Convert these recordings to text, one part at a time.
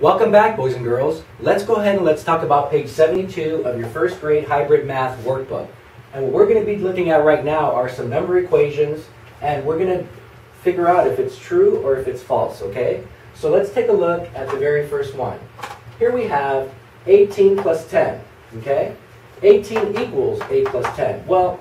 Welcome back, boys and girls. Let's go ahead and let's talk about page 72 of your first grade hybrid math workbook. And what we're going to be looking at right now are some number equations, and we're going to figure out if it's true or if it's false, okay? So let's take a look at the very first one. Here we have 18 plus 10, okay? 18 equals 8 plus 10. Well,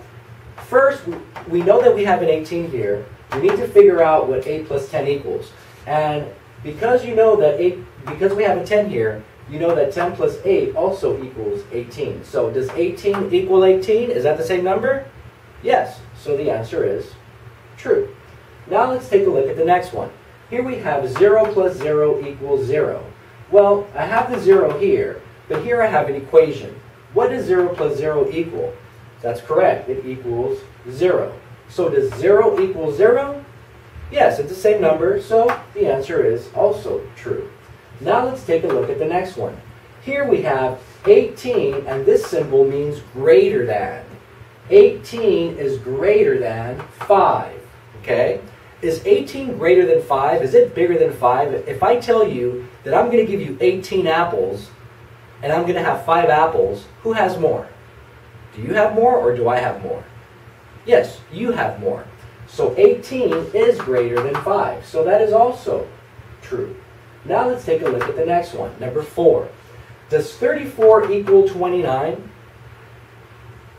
first, we know that we have an 18 here. We need to figure out what 8 plus 10 equals. And because you know that 8, because we have a 10 here, you know that 10 plus 8 also equals 18. So does 18 equal 18? Is that the same number? Yes. So the answer is true. Now let's take a look at the next one. Here we have 0 plus 0 equals 0. Well, I have the 0 here, but here I have an equation. What does 0 plus 0 equal? That's correct. It equals 0. So does 0 equal 0? Yes, it's the same number, so the answer is also true. Now let's take a look at the next one. Here we have 18, and this symbol means greater than. 18 is greater than 5, okay? Is 18 greater than 5? Is it bigger than 5? If I tell you that I'm going to give you 18 apples, and I'm going to have 5 apples, who has more? Do you have more, or do I have more? Yes, you have more. So 18 is greater than 5. So that is also true. Now let's take a look at the next one, number 4. Does 34 equal 29?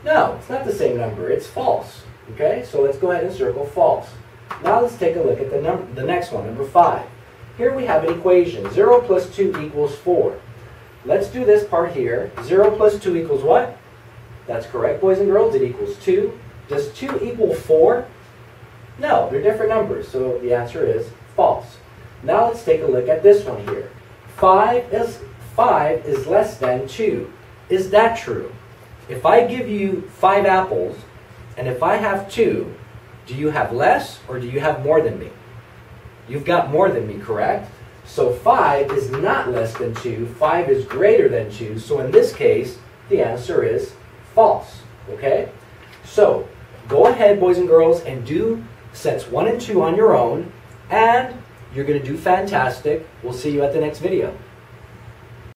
No, it's not the same number. It's false. Okay, so let's go ahead and circle false. Now let's take a look at the, number, the next one, number 5. Here we have an equation. 0 plus 2 equals 4. Let's do this part here. 0 plus 2 equals what? That's correct, boys and girls. It equals 2. Does 2 equal 4? No, they're different numbers, so the answer is false. Now let's take a look at this one here. 5 is, 5 is less than 2. Is that true? If I give you 5 apples, and if I have 2, do you have less or do you have more than me? You've got more than me, correct? So 5 is not less than 2. 5 is greater than 2. So in this case, the answer is false. Okay? So go ahead, boys and girls, and do sets 1 and 2 on your own, and you're going to do fantastic. We'll see you at the next video.